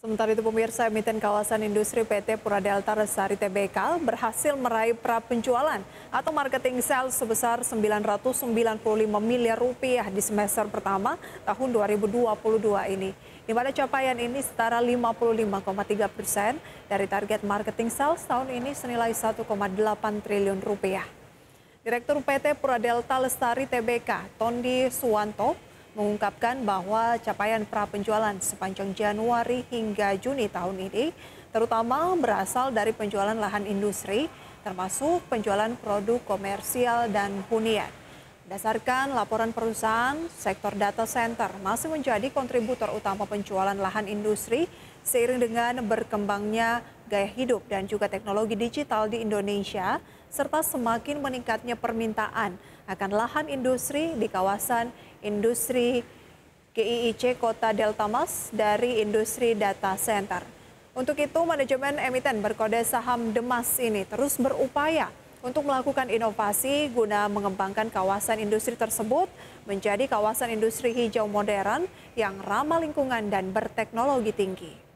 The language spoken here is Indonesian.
Sementara itu pemirsa emiten kawasan industri PT Pura Delta Lestari Tbk berhasil meraih pra penjualan atau marketing sales sebesar 995 miliar rupiah di semester pertama tahun 2022 ini. Di mana capaian ini setara 55,3 persen dari target marketing sales tahun ini senilai 1,8 triliun rupiah. Direktur PT Pura Delta Lestari Tbk, Tondi Suwanto, mengungkapkan bahwa capaian pra penjualan sepanjang Januari hingga Juni tahun ini terutama berasal dari penjualan lahan industri termasuk penjualan produk komersial dan hunian. Berdasarkan laporan perusahaan, sektor data center masih menjadi kontributor utama penjualan lahan industri seiring dengan berkembangnya gaya hidup dan juga teknologi digital di Indonesia serta semakin meningkatnya permintaan akan lahan industri di kawasan industri GIIC Kota Delta Mas dari industri data center. Untuk itu, manajemen emiten berkode saham Demas ini terus berupaya untuk melakukan inovasi guna mengembangkan kawasan industri tersebut menjadi kawasan industri hijau modern yang ramah lingkungan dan berteknologi tinggi.